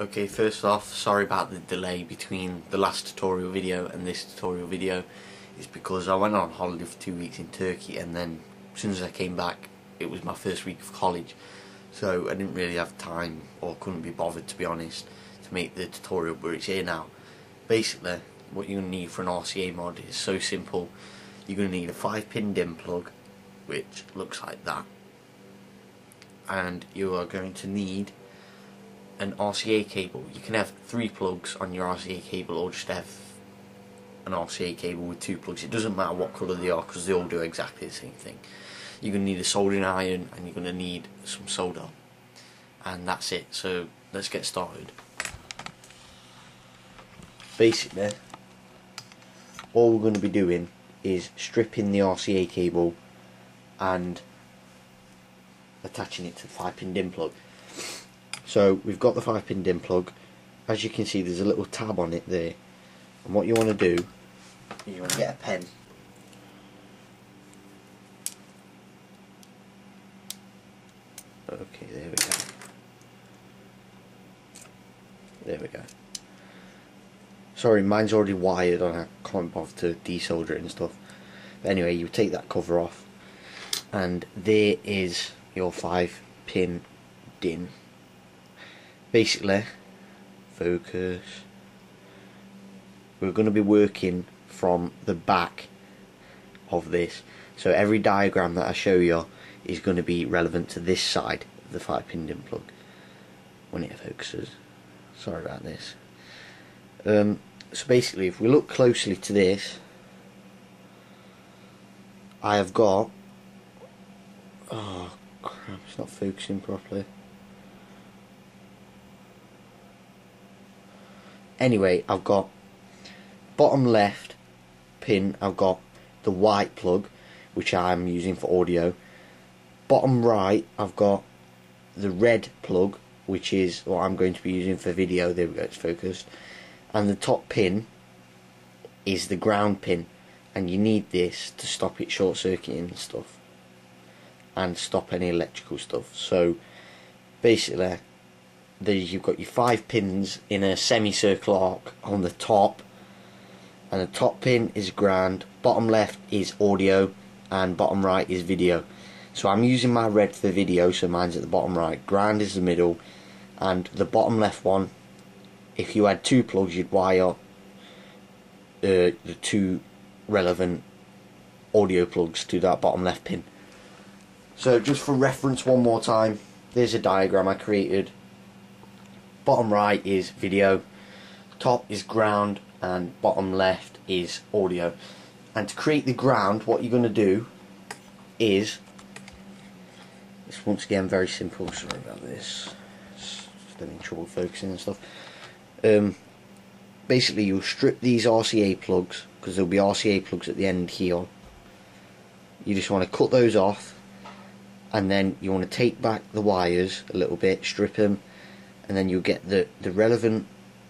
Okay, first off, sorry about the delay between the last tutorial video and this tutorial video. It's because I went on holiday for two weeks in Turkey and then as soon as I came back it was my first week of college so I didn't really have time or couldn't be bothered to be honest to make the tutorial but it's here now. Basically what you're going to need for an RCA mod is so simple. You're going to need a 5 pin DIN plug which looks like that and you are going to need an RCA cable. You can have three plugs on your RCA cable or just have an RCA cable with two plugs. It doesn't matter what colour they are because they all do exactly the same thing. You're going to need a soldering iron and you're going to need some solder. And that's it. So let's get started. Basically, all we're going to be doing is stripping the RCA cable and attaching it to the 5 pin DIN plug. So we've got the 5 pin DIN plug. As you can see there's a little tab on it there. And what you want to do, you want to get a pen. Okay, there we go. There we go. Sorry, mine's already wired and I can't bother to desolder it and stuff. But anyway, you take that cover off and there is your 5 pin DIN. Basically, focus. We're going to be working from the back of this. So every diagram that I show you is going to be relevant to this side of the 5 pin DIN plug when it focuses. Sorry about this. Um, so basically if we look closely to this I have got oh crap it's not focusing properly anyway I've got bottom left pin I've got the white plug which I'm using for audio. Bottom right I've got the red plug which is what I'm going to be using for video. There we go it's focused. And the top pin is the ground pin and you need this to stop it short circuiting and stuff and stop any electrical stuff. So basically you've got your five pins in a semicircle arc on the top. And the top pin is ground bottom left is audio and bottom right is video. So I'm using my red for video so mine's at the bottom right. Ground is the middle and the bottom left one if you had two plugs you'd wire uh, the two relevant audio plugs to that bottom left pin. So just for reference one more time there's a diagram I created bottom right is video top is ground and bottom left is audio. And to create the ground what you're going to do is it's once again very simple sorry about this having trouble focusing and stuff. Um, basically you'll strip these RCA plugs because there'll be RCA plugs at the end here. You just want to cut those off and then you want to take back the wires a little bit strip them and then you'll get the, the relevant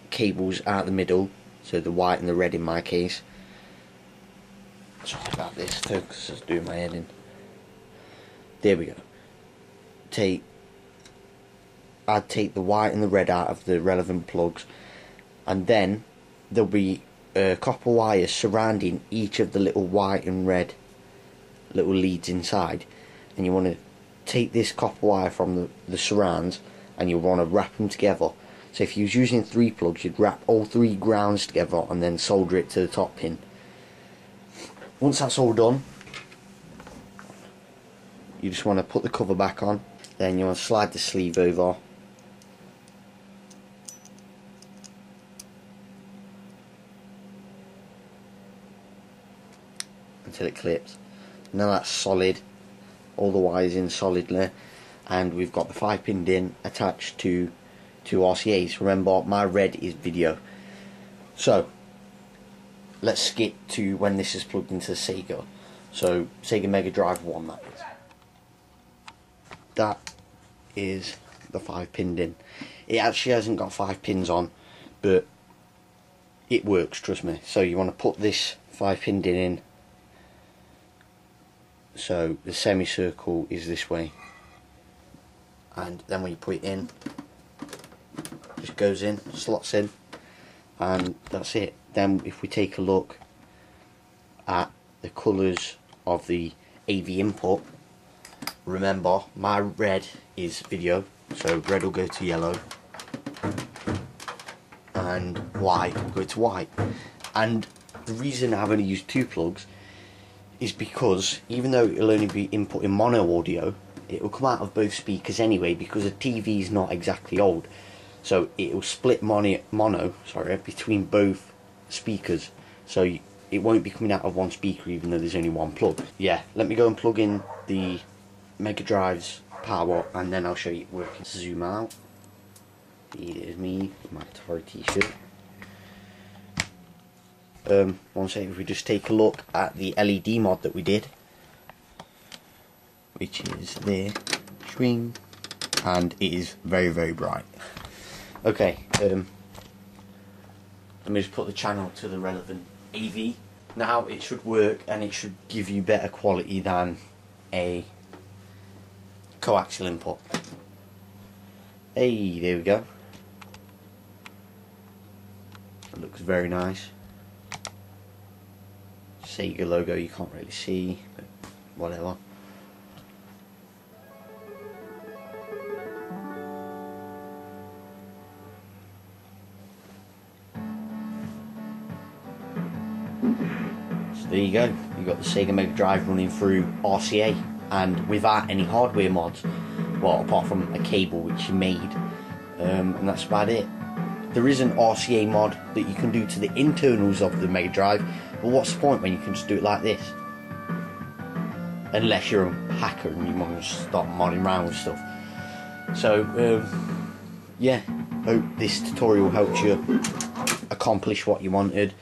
cables out the middle so the white and the red in my case. Sorry about this focus doing my head in. There we go. Take I'd take the white and the red out of the relevant plugs and then there'll be uh, copper wires surrounding each of the little white and red little leads inside and you want to take this copper wire from the, the surrounds and you want to wrap them together. So if you was using three plugs you'd wrap all three grounds together and then solder it to the top pin. Once that's all done you just want to put the cover back on then you want to slide the sleeve over. Until it clips. Now that's solid, all the wires in solidly, and we've got the 5 pin DIN attached to two RCAs. Remember, my red is video. So, let's skip to when this is plugged into the Sega. So, Sega Mega Drive 1 that is. That is the 5 pin DIN. It actually hasn't got 5 pins on, but it works, trust me. So you want to put this 5 pin DIN in so the semicircle is this way and then when you put it in just goes in, slots in, and that's it. Then if we take a look at the colours of the AV input, remember my red is video, so red will go to yellow, and white will go to white. And the reason I've only used two plugs is because even though it'll only be inputting mono audio, it will come out of both speakers anyway because the TV is not exactly old. So it will split mono, mono sorry, between both speakers. So it won't be coming out of one speaker even though there's only one plug. Yeah, let me go and plug in the Mega Drive's power and then I'll show you it working. Zoom out. It is me, my Atari t-shirt. Um, one second, if we just take a look at the LED mod that we did, which is there, swing, and it is very, very bright. Okay, um, let me just put the channel to the relevant AV. Now it should work and it should give you better quality than a coaxial input. Hey, there we go. It looks very nice. Sega logo you can't really see, but whatever. So there you go, you've got the Sega Mega Drive running through RCA and without any hardware mods, well apart from a cable which you made, um, and that's about it. There is an RCA mod that you can do to the internals of the Mega Drive, but what's the point when you can just do it like this? Unless you're a hacker and you want to start modding around with stuff. So, um, yeah, hope this tutorial helped you accomplish what you wanted,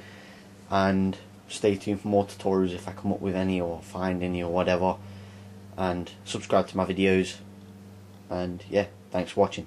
and stay tuned for more tutorials if I come up with any or find any or whatever, and subscribe to my videos, and yeah, thanks for watching.